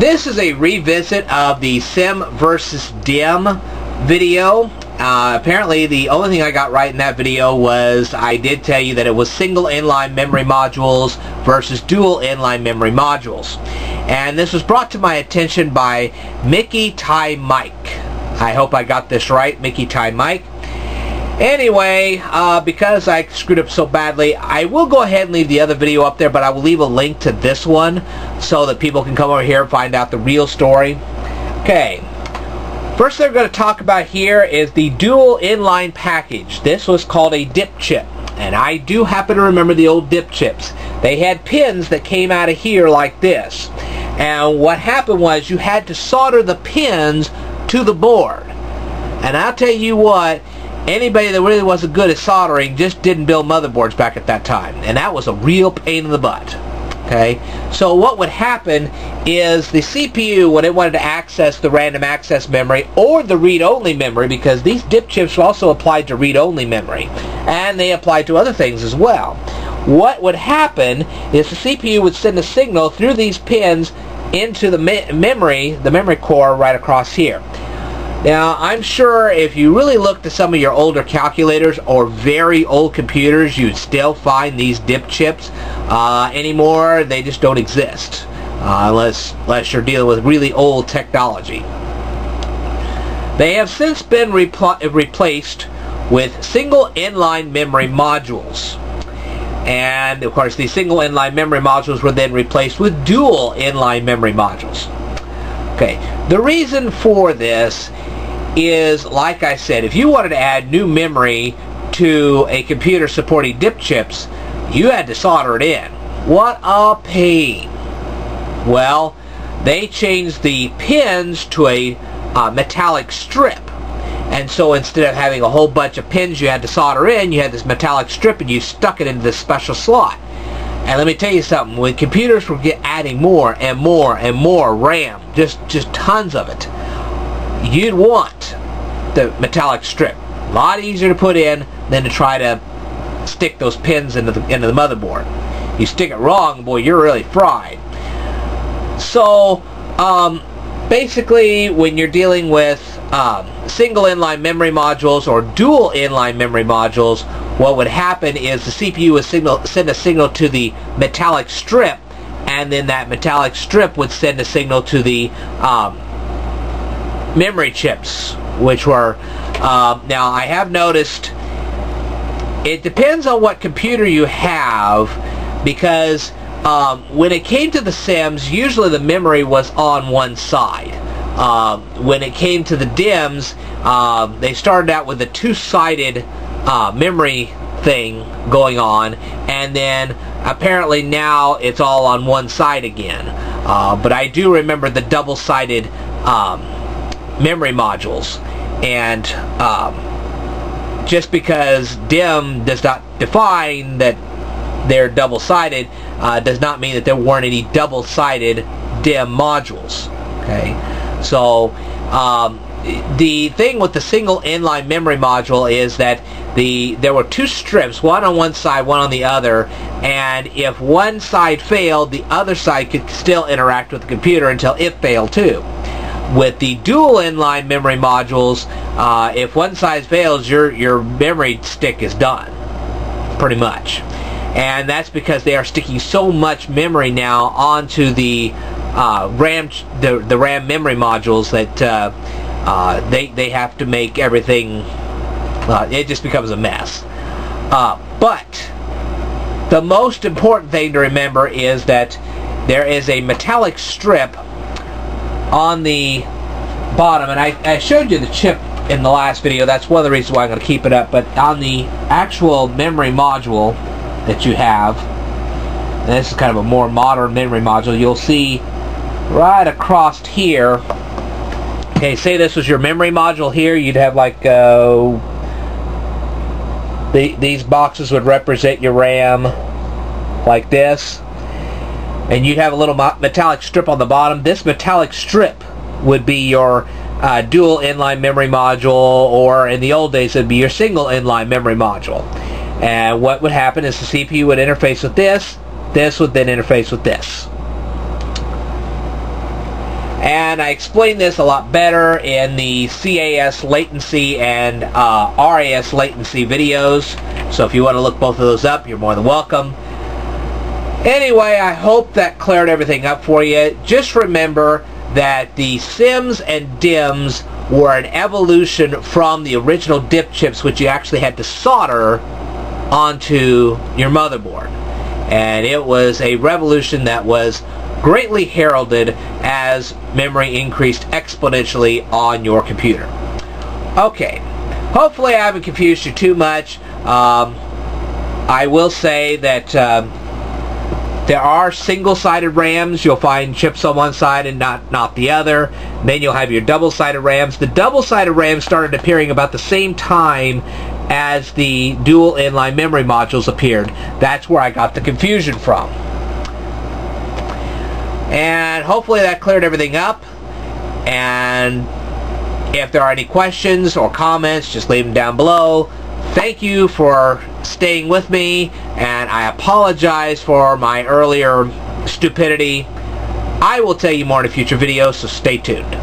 This is a revisit of the SIMM versus DIMM video. Uh, apparently the only thing I got right in that video was I did tell you that it was single inline memory modules versus dual inline memory modules. And this was brought to my attention by Mickey Ty Mike. I hope I got this right, Mickey Ty Mike. Anyway, uh, because I screwed up so badly, I will go ahead and leave the other video up there, but I will leave a link to this one so that people can come over here and find out the real story. Okay. First thing we're going to talk about here is the dual inline package. This was called a dip chip. And I do happen to remember the old dip chips. They had pins that came out of here like this. And what happened was you had to solder the pins to the board. And I'll tell you what, anybody that really wasn't good at soldering just didn't build motherboards back at that time. And that was a real pain in the butt. Okay, so what would happen is the CPU, when it wanted to access the random access memory or the read-only memory, because these dip chips were also applied to read-only memory, and they applied to other things as well. What would happen is the CPU would send a signal through these pins into the me memory, the memory core right across here. Now, I'm sure if you really look to some of your older calculators or very old computers, you'd still find these dip chips. Uh, anymore, they just don't exist. Uh, unless, unless you're dealing with really old technology. They have since been repl replaced with single inline memory modules. And, of course, these single inline memory modules were then replaced with dual inline memory modules. Okay, the reason for this is, like I said, if you wanted to add new memory to a computer supporting dip chips, you had to solder it in. What a pain. Well, they changed the pins to a uh, metallic strip. And so instead of having a whole bunch of pins you had to solder in, you had this metallic strip and you stuck it into this special slot. And let me tell you something, when computers were get adding more and more and more RAM, just, just tons of it, you'd want the metallic strip. A lot easier to put in than to try to stick those pins into the, into the motherboard. You stick it wrong, boy, you're really fried. So, um, basically, when you're dealing with um, single inline memory modules or dual inline memory modules, what would happen is the CPU would signal, send a signal to the metallic strip, and then that metallic strip would send a signal to the um, memory chips, which were, uh, now I have noticed, it depends on what computer you have, because um, when it came to the SIMMs, usually the memory was on one side. Uh, when it came to the DIMMs, uh, they started out with a two-sided uh, memory thing going on, and then apparently now it's all on one side again. Uh, but I do remember the double-sided um, memory modules, and um, just because DIMM does not define that they're double-sided uh, does not mean that there weren't any double-sided DIMM modules. Okay, so um, the thing with the single inline memory module is that the there were two strips, one on one side, one on the other, and if one side failed, the other side could still interact with the computer until it failed too. With the dual inline memory modules, uh, if one side fails, your your memory stick is done, pretty much and that's because they are sticking so much memory now onto the uh, RAM the, the RAM memory modules that uh, uh, they they have to make everything uh, it just becomes a mess. Uh, but the most important thing to remember is that there is a metallic strip on the bottom. And I, I showed you the chip in the last video. That's one of the reasons why I'm going to keep it up. But on the actual memory module that you have. And this is kind of a more modern memory module. You'll see right across here. Okay, say this was your memory module here. You'd have like uh, the, these boxes would represent your RAM like this. And you'd have a little metallic strip on the bottom. This metallic strip would be your uh, dual inline memory module, or in the old days, it'd be your single inline memory module. And what would happen is the CPU would interface with this, this would then interface with this. And I explained this a lot better in the CAS latency and uh, RAS latency videos. So if you want to look both of those up, you're more than welcome. Anyway, I hope that cleared everything up for you. Just remember that the SIMMs and DIMMs were an evolution from the original DIP chips, which you actually had to solder onto your motherboard. And it was a revolution that was greatly heralded as memory increased exponentially on your computer. Okay, hopefully I haven't confused you too much. Um, I will say that um, there are single-sided RAMs. You'll find chips on one side and not, not the other. Then you'll have your double-sided RAMs. The double-sided RAMs started appearing about the same time as the dual inline memory modules appeared. That's where I got the confusion from. And hopefully that cleared everything up. And if there are any questions or comments, just leave them down below. Thank you for staying with me, and I apologize for my earlier stupidity. I will tell you more in a future video, so stay tuned.